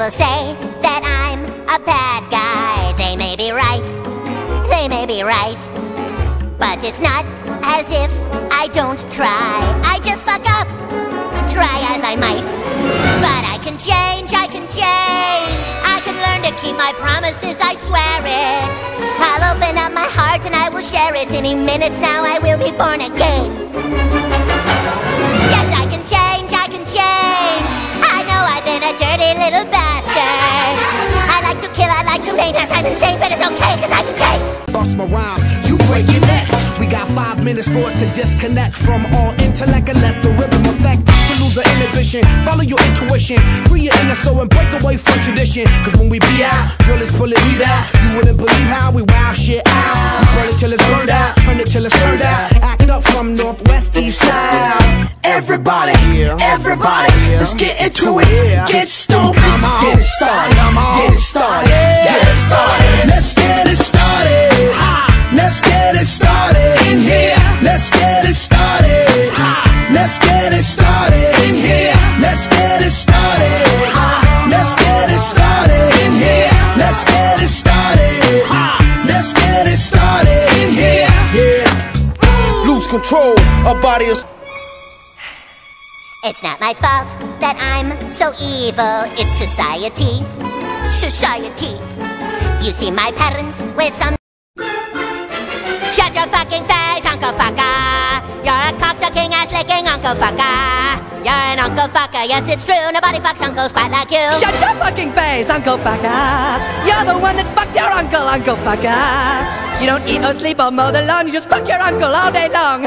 people say that I'm a bad guy. They may be right, they may be right. But it's not as if I don't try. I just fuck up, try as I might. But I can change, I can change. I can learn to keep my promises, I swear it. I'll open up my heart and I will share it. Any minute now, I will be born again. Bust my rhyme, you break your necks. We got five minutes for us to disconnect from all intellect and let the rhythm affect. To lose the inhibition, follow your intuition, free your inner soul and break away from tradition. Cause when we be out, girl, it's pulling me out. You wouldn't believe how we wow shit out. We burn it till it's burned out, turn it till it's turned out. Act up from northwest, east side. Everybody, everybody, let's get into it. Get on. get started, Our body is. It's not my fault that I'm so evil. It's society. Society. You see my parents with some. Shut your fucking face, Uncle Fucker. You're a cocksucking ass licking Uncle Fucker. You're an Uncle Fucker. Yes, it's true. Nobody fucks uncles quite like you. Shut your fucking face, Uncle Fucker. You're the one that fucked your uncle, Uncle Fucker. You don't eat or sleep or mow the lawn, you just fuck your uncle all day long.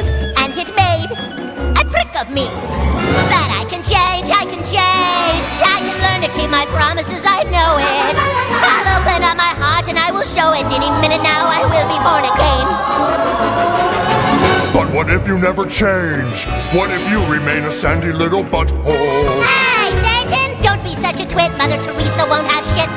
Abusive, and it made a prick of me. But I can change, I can change. I can learn to keep my promises, I know it. I'll open up my heart and I will show it. Any minute now, I will be born again. But what if you never change? What if you remain a sandy little butthole? Hey, Satan! Don't be such a twit. Mother Teresa won't have shit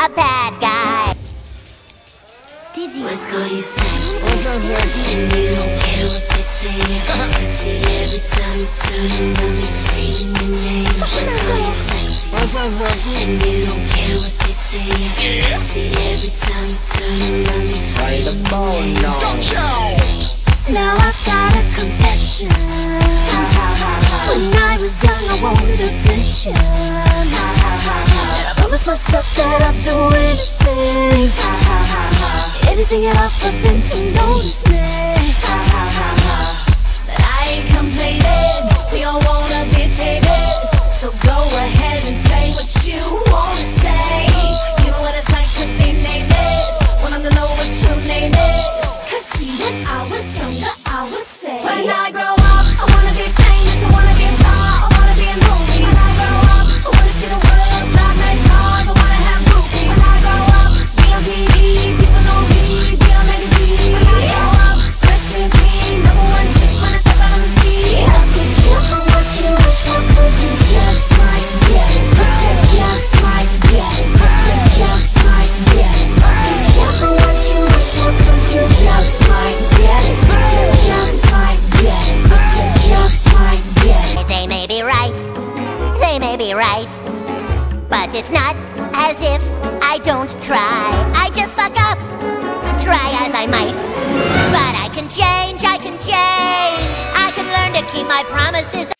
Some people say that I'm a bad guy. 時 Let's call you sexy. And you don't care what they say. I see every time you turn around, they screaming your name. Let's call you sexy. And you don't care what they say. I see every time you turn around, they screaming your name. Don't you? Now I got a confession. When I was young, I wanted attention. I myself that I'd do anything. Anything at all for them to notice me. Don't try. I just fuck up, try as I might. But I can change, I can change. I can learn to keep my promises.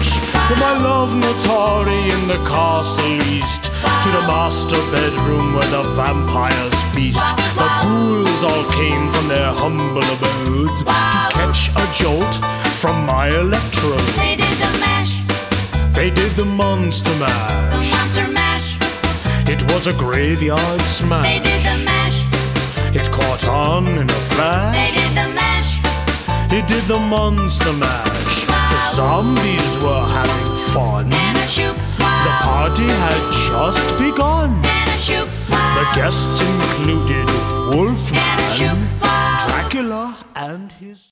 From my love Natari in the castle east to the master bedroom where the vampires feast. The ghouls all came from their humble abodes to catch a jolt from my electrode. They did the mash, They did the monster mash the monster mash. It was a graveyard smash They did the mash, It caught on in a flash. they did the mash. He did the monster mash. Zombies were having fun. The party had just begun. The guests included Wolfman, Dracula, and his